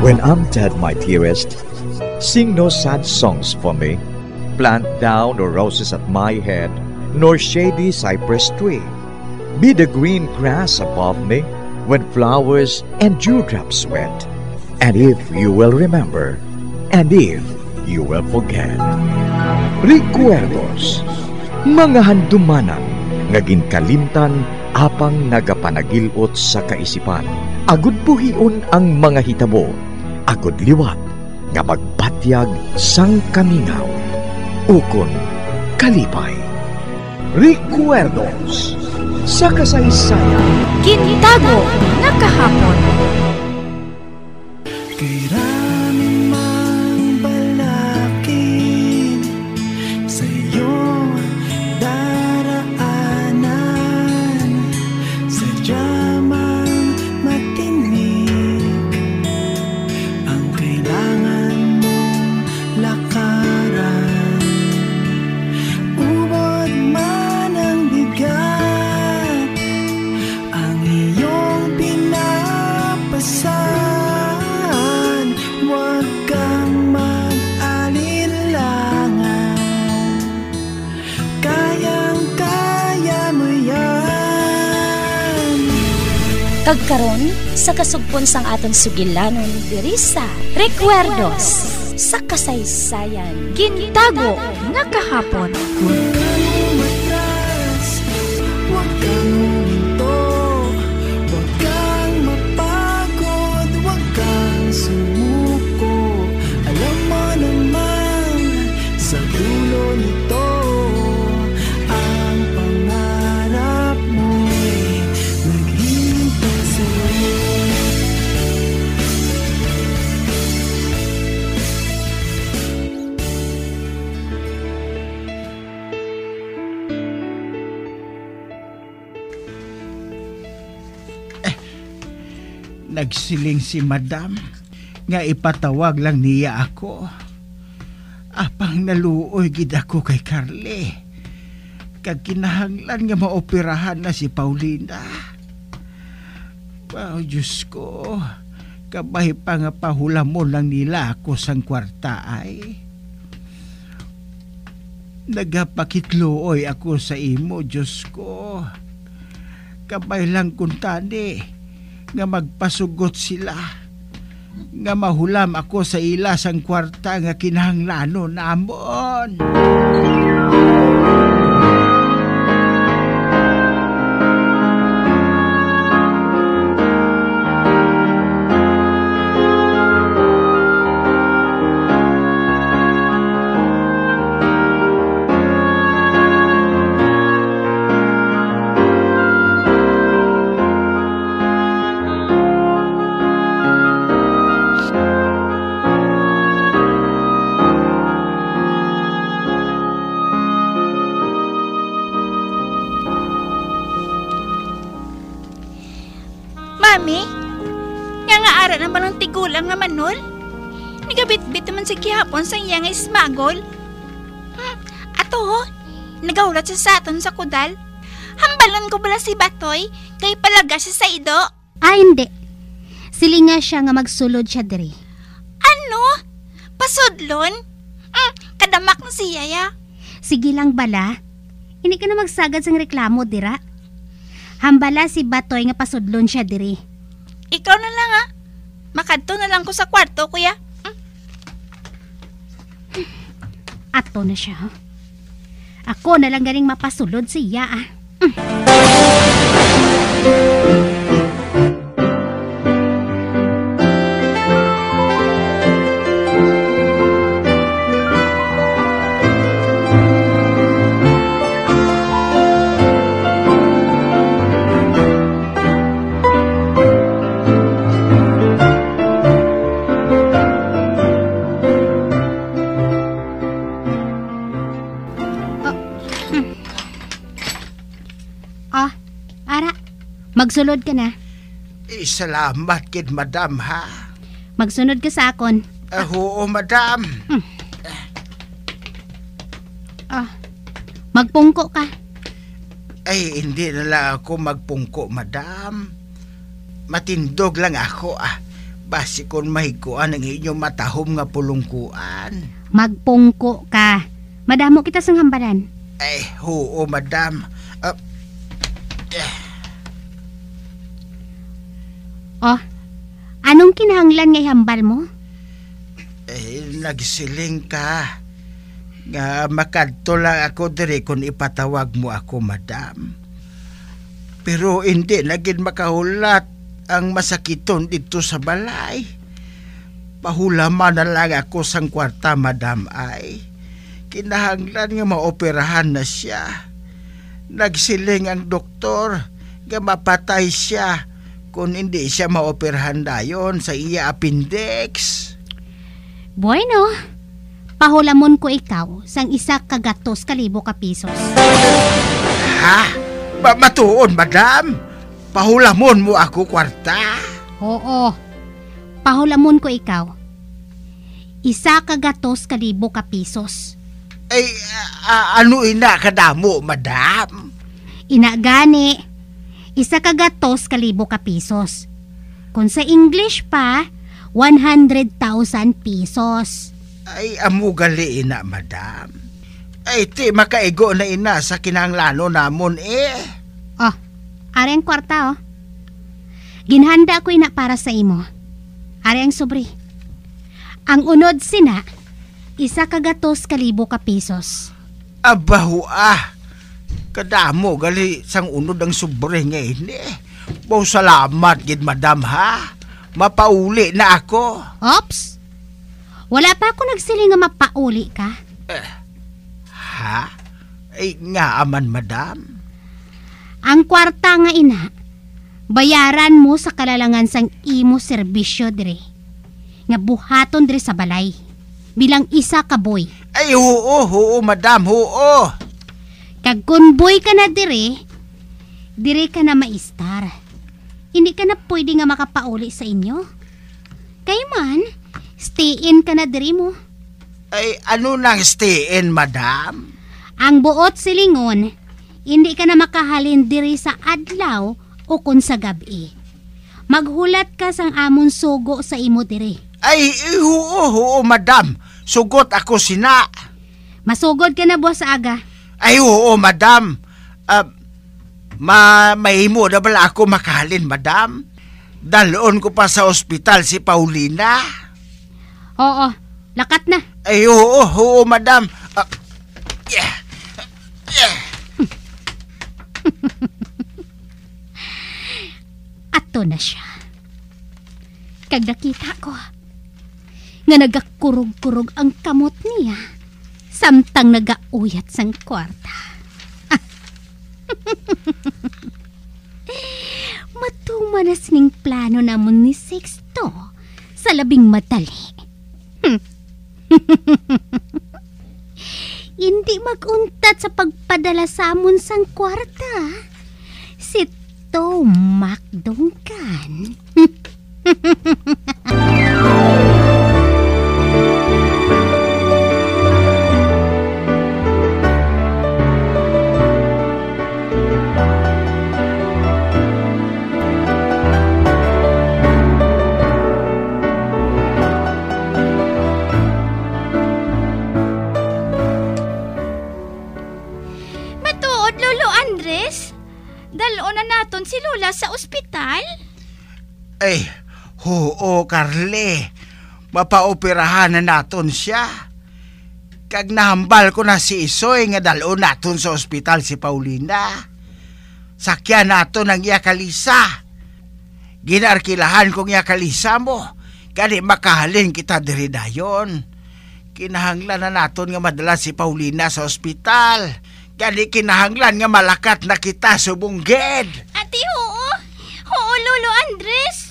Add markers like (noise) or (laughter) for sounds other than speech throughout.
When I'm dead, my dearest, sing no sad songs for me. Plant down no roses at my head, nor shady cypress tree. Be the green grass above me when flowers and dewdrops wet. And if you will remember, and if you will forget. Recuerdos, mga handumanan, ngaging kalimtan apang nagapanagilot sa kaisipan. Agud buhion ang mga hitabo, agud liwat, nga magpatyag sang kamingaw. Ukon, kalipay. Recuerdos, sa kasaysayan. Gintago nga Kagkaron sa kasugpon sang aton sugilanon diri sa Recuerdos sa kasaysayan. Gintago nga kahapon. Nagsiling si madam nga ipatawag lang niya ako. Apang naluoy gid ako kay Carly. Kag kinahanglan nga maoperahan na si Paulina. Wow, Diyos ko. Kabay pa nga pahulamon lang nila ako sang kwarta ay. Nagapakitluoy ako sa imo, Diyos ko. Kabay lang kuntani nga magpasugot sila nga mahulam ako sa ila sang kwarta nga kinahanglanon namon. Si Kihapon sa iya nga ismagol. Hmm, ato ho, nagaulat siya sa aton sa kudal. Hambalan ko bala si Batoy, kay palaga siya sa ido. Ah, hindi. Silinga siya nga magsulod siya diri. Ano? Pasudlon? Hmm, kadamak na si Yaya. Sige lang bala. Hindi ka na magsagad sang reklamo dira. Hambala si Batoy nga pasudlon siya diri. Ikaw na lang ha. Makadto na lang ko sa kwarto, kuya. Hmm, Ato na siya. Ako na lang ganing mapasulod siya ah. Oh, Magsulod ka na. Eh, salamat kid madam ha. Magsunod ka sa akon. Ah, oo madam. Oh, magpungko ka. Ay, hindi na lang ako magpungko madam. Matindog lang ako ah. Basi kung mahikuan ang inyong matahom nga pulungkuan. Magpungko ka. Madamo kita sang hambalan. Eh, oo, madam. Ah, Oh, anong kinahanglan nga hambal mo? eh, nagsiling ka. Nga makadto lang ako diri kung ipatawag mo ako, madam. Pero hindi naging makahulat ang masakiton dito sa balay. Pahulaman na lang ako sang kwarta, madam, ay. Kinahanglan nga maoperahan na siya. Nagsiling ang doktor nga mapatay siya kung hindi siya maoperahan dayon sa iya appendix. Bueno, pahulamon ko ikaw sang isa kagatos kalibo ka pisos. Ha? Ba matuon, madam? Pahulamon mo ako kwarta? Oo, pahulamon ko ikaw. Isa kagatos kalibo ka pisos. Ay, a- ano ina kadamo, madam? Inagani, isa kagatos kalibo ka pisos. Kung sa English pa, 100,000 pesos. Ay, amo gali ina, madam. Ay, ti makaigo na ina sa kinanglano namon eh. Oh, ari ang kwarta oh. Ginhanda ko ina para sa imo. Ari ang sobri. Ang unod sina, isa kagatos kalibo ka pesos. Abahu ah. Kadamo gali sang unod ang sobre nga ini. Bao salamat gid madam ha. Mapauli na ako. Ops! Wala pa ako nagsiling nga mapauli ka. Ha? Ay nga aman madam. Ang kwarta nga ina, bayaran mo sa kalalangan sang imo serbisyo dire. Nga buhaton dire sa balay. Bilang isa ka boy. Ay oo, oo madam, oo. Kag kun boy ka na dire, dire ka na maistar. Hindi ka na pwede nga makapauli sa inyo. Kay man, stay in ka na dire mo. Ay ano nang stay in madam? Ang buot silingon, hindi ka na makahalin diri sa adlaw o kun sa gabi. Maghulat ka sang amon sugo sa imo diri. Ay oo, oo madam. Sugot ako sina. Masugod ka na sa aga. Ay oo madam. Ah, ma mahimo na bala ako makahalin madam? Dalon ko pa sa ospital si Paulina. Oo, lakat na. Ay oo, oo madam. Ah, yeah. Yeah. (laughs) Ato na siya. Kag nakita ko, nga nagakurog-kurog ang kamot niya, samtang nagauyat sang kwarta. (laughs) Matumanas ning plano namon ni Sexto sa labing madali. Hmm. (laughs) Hindi maguntat sa pagpadala sa amon sang kwarta. Si Tomak Dungkan. (laughs) Lolo Andres? Dalon na naton si Lola sa ospital? Ay, oo, Carle. Mapaoperahan na naton siya. Kag nahambal ko na si Isoy nga dalon naton sa ospital si Paulina. Sakyan naton ang iya kalisa. Ginarkilahan kong iya kalisa mo. Kani makahalin kita diri dayon. Kinahanglan na naton nga madala si Paulina sa ospital. Kani kinahanglan nga malakat na kita subong ged. Ate, oo. Oo, Lolo Andres.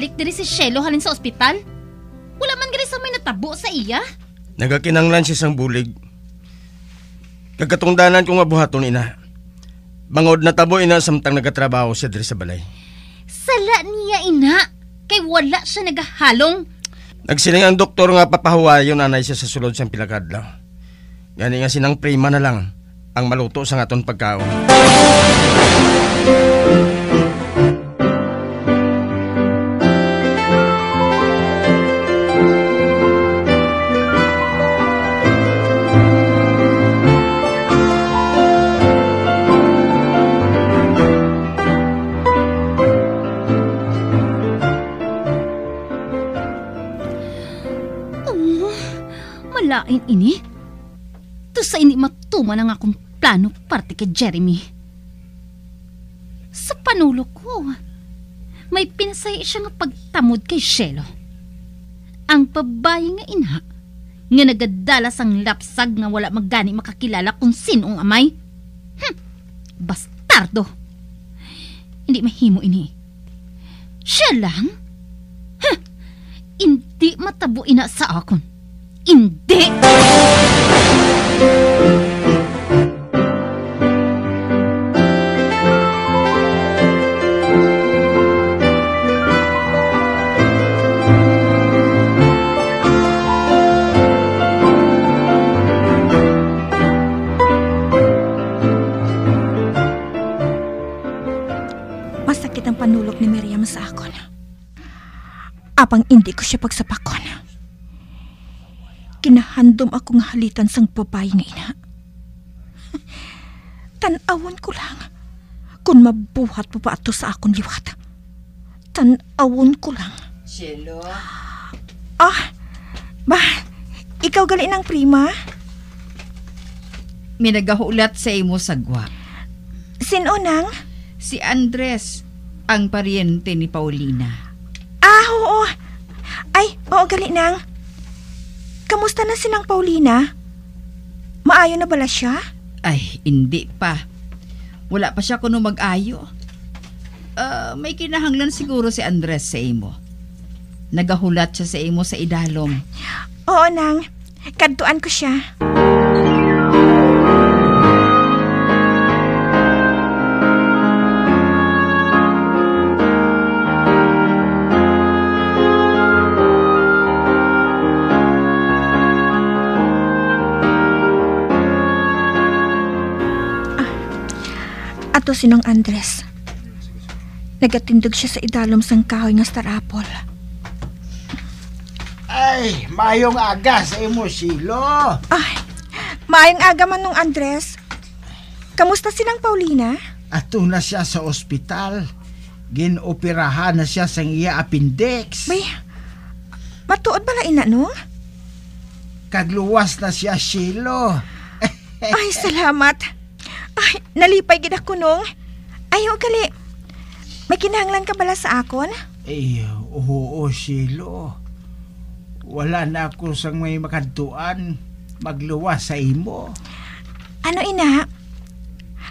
Mo pabalik diri si Shelo halin sa ospital? Wala man gani sa may natabo sa iya. Nagakinanglan siya sang bulig. Kagkatungdanan ko nga buhaton ina. Bangod na tabo ina samtang nagatrabaho siya diri sa balay. Sala niya ina. Kay wala siya nagahalong. Nagsiling ang doktor nga papahuwayon nanay siya sa sulod siyang pilakadlaw. Gani nga sinang prima na lang ang maluto sa ngaton pagkaon. Malain ini. To sa ini matuman ang akong plano parte kay Jeremy. Sa panulo ko, may pinsay siya nga pagtamod kay Shelo. Ang babae nga ina, nga nagadala sang lapsag nga wala magani makakilala kung sinong amay. Hm, bastardo. Hindi mahimo ini. Siya lang? Huh, hindi matabo ina sa akon. Hindi! Masakit ang panulok ni Miriam sa akon. Apang hindi ko siya pagsapakon. Halitan sang babae nga ina. (laughs) Tanawon ko lang kung mabuhat pa ba ato sa akong liwat. Tanawon ko lang. Shelo, Ah, ba, ikaw gali ng prima? may nagahulat sa imo sagwa. Sino nang? Si Andres, ang paryente ni Paulina. Ah, oo. Ay, oo gali nang. Kamusta na sinang Paulina? Maayo na bala siya? Ay, hindi pa. Wala pa siya kuno mag-ayo. Ah, may kinahanglan siguro si Andres sa imo. Nagahulat siya sa imo sa idalom. Oo nang. Kadtuan ko siya. Ato sinong Andres. Nagatindog siya sa idalom sang kahoy nga star apple. Ay, mayong aga sa imo, Silo. Ay, maayong aga man nung Andres. Kamusta sinang Paulina? Ato na siya sa ospital. Ginoperahan na siya sa iya appendix. May, matuod bala ina no? Kagluwas na siya, Silo. Ay, salamat. Ay, nalipay gid ako nung. Ayaw gali. May kinahanglan ka bala sa akon? Eh, oo, Silo. Wala na ako sang may makadtuan. Magluwas sa imo. Ano ina?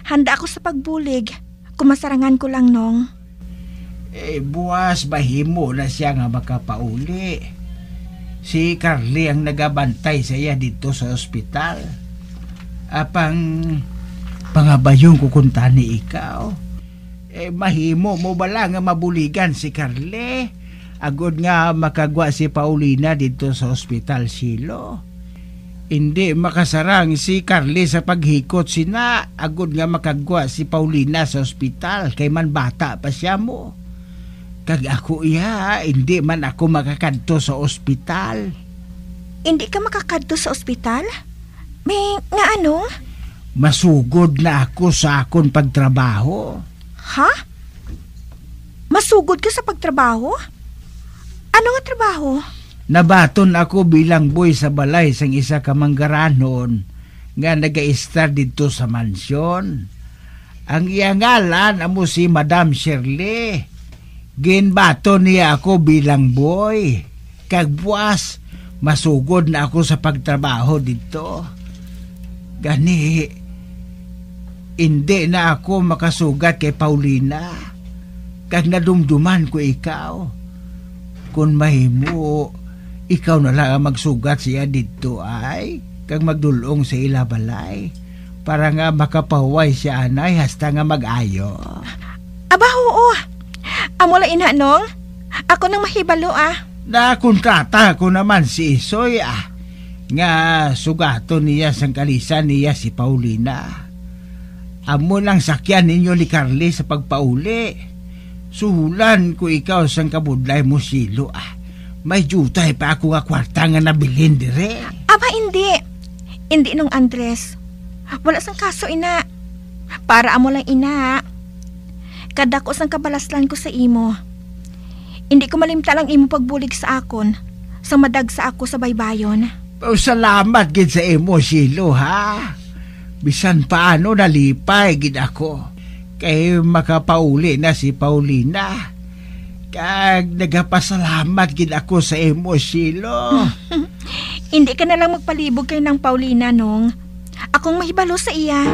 Handa ako sa pagbulig. Kumasarangan ko lang nung. Eh, buwas bahimo na siya nga makapauli. Si Carly ang nagabantay sa iya dito sa ospital. Apang pangabayong kukunta ni ikaw. Eh, mahimo mo bala nga mabuligan si Carly. Agod nga makagwa si Paulina dito sa ospital silo. Hindi makasarang si Carly sa paghikot sina. Agod nga makagwa si Paulina sa ospital kay man bata pa siya mo. Kag ako iya, hindi man ako makakadto sa ospital. Hindi ka makakadto sa ospital? May nga ano? Masugod na ako sa akon pagtrabaho. Ha? Masugod ka sa pagtrabaho? Ano nga trabaho? Nabaton ako bilang boy sa balay sang isa ka manggaranon nga naga-star dito sa mansyon. Ang iya ngalan amo si Madam Shirley. Ginbato niya ako bilang boy. Kag buwas, masugod na ako sa pagtrabaho dito. Gani, hindi na ako makasugat kay Paulina. Kag nadumduman ko ikaw. kung mahimo, ikaw na lang ang magsugat siya dito ay, kag magdulong sa ila balay, para nga makapahuway siya anay hasta nga mag-ayo. Aba, oo. Amo lang ina, nong. Ako nang mahibalo, ah. Nakontrata ko naman si Isoy ah, nga sugato niya sang kalisan niya si Paulina. Amo lang sakyan ninyo ni Carly sa pagpauli. Suhulan ko ikaw sang kabudlay mo silo ah. May jutay pa ako nga kwarta nga nabilin dire. Aba, hindi. Hindi nung Andres. Wala sang kaso, ina. Para amo lang, ina. Kadako sang kabalaslan ko sa imo. Hindi ko malimtal ang imo pagbulig sa akon. Sa madag sa ako sa baybayon. Oh, salamat gid sa imo silo ha. Bisan paano nalipay gid ako. Kay makapauli na si Paulina. Kag nagapasalamat gid ako sa imo silo. (laughs) Hindi ka na lang magpalibog kay ng Paulina, nung. Akong mahibalo sa iya.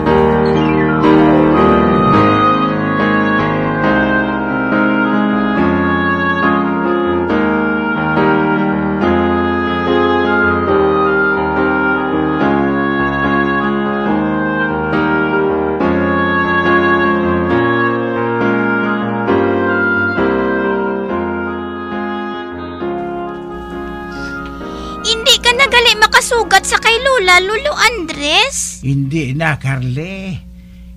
Nagali makasugat sa kay Lola, Lolo Andres. Hindi na, Carle.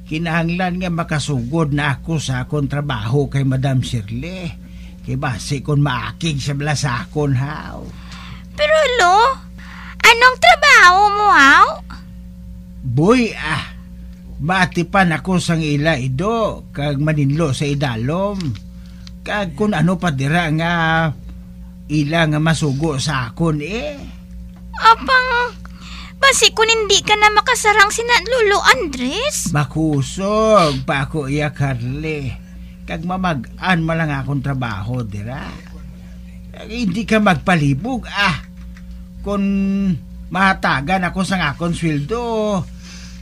Kinahanglan nga makasugod na ako sa akong trabaho kay Madam Shirley. Kay base kon maakig sa blasakon, haw. Pero lo, anong trabaho mo, haw? Boy, ah. Matipan ako sang ila ido, kag maninlo sa idalom. Kag kung ano pa dira nga ila nga masugo sa akon eh. Apang, basi kung hindi ka na makasarang sina Lolo Andres. Makusog pa ako iya, Carle. Kag mamag-an mo lang akong trabaho, dira. Hindi ka magpalibog, ah. Kung mahatagan ako sa akong sweldo,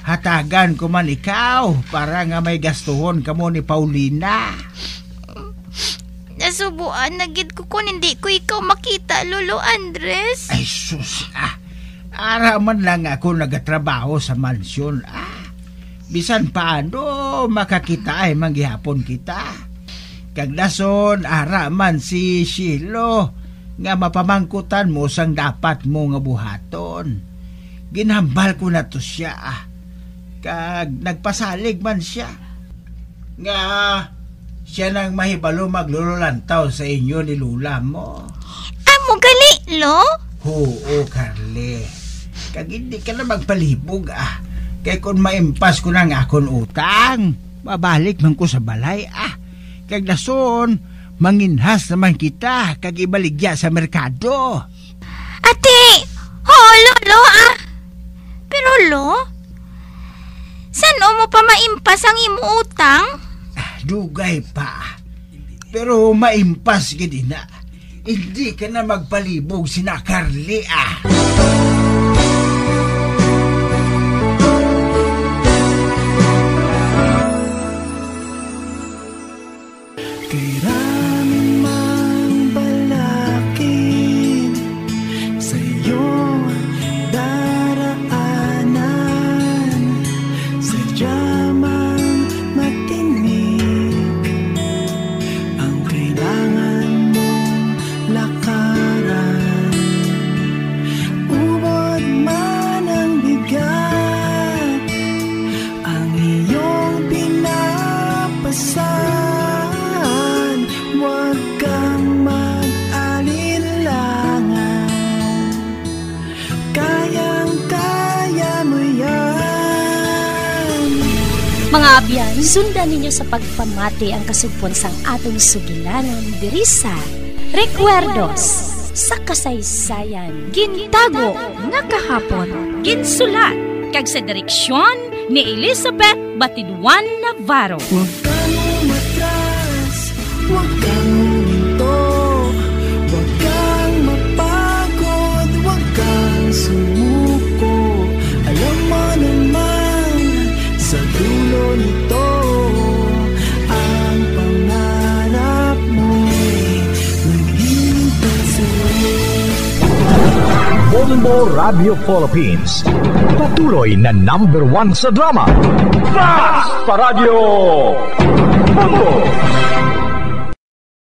hatagan ko man ikaw para nga may gastuhon ka mo ni Paulina. Nasubuan na gid ko kung hindi ko ikaw makita, Lolo Andres. Ay, sus, ah. Ara man lang ako nagatrabaho sa mansyon, ah. Bisan paano makakita ay manggihapon kita. Kag dason, ara man si Shilo nga mapamangkutan mo sang dapat mo nga buhaton. Ginhambal ko na to siya, ah. Kag nagpasalig man siya. Nga siya nang mahibalo maglululantaw sa inyo ni Lula mo. Amo gali, lo? Oo, Carle. Kag hindi ka na magpalibog ah. Kay kung maimpas ko ng akon utang, mabalik man ko sa balay ah. Kag dason, manginhas naman kita kag ibaligya sa merkado. Ate! Oh, Lolo, ah! Pero, lo? Saan mo pa maimpas ang imo utang? Dugay pa. Pero maimpas ka din na. Hindi ka na magpalibog sina Carly ah. Sundan ninyo sa pagpamati ang kasugpon sang atong sugilanon diri sa Recuerdos sa kasaysayan. Gintago nga kahapon. Ginsulat kag sa direksyon ni Elizabeth Batidwan Navarro. Huwag kang umatras, huwag kang Bumbo Radio Philippines. Patuloy na number one sa drama. Fast Paradyo Bumbo!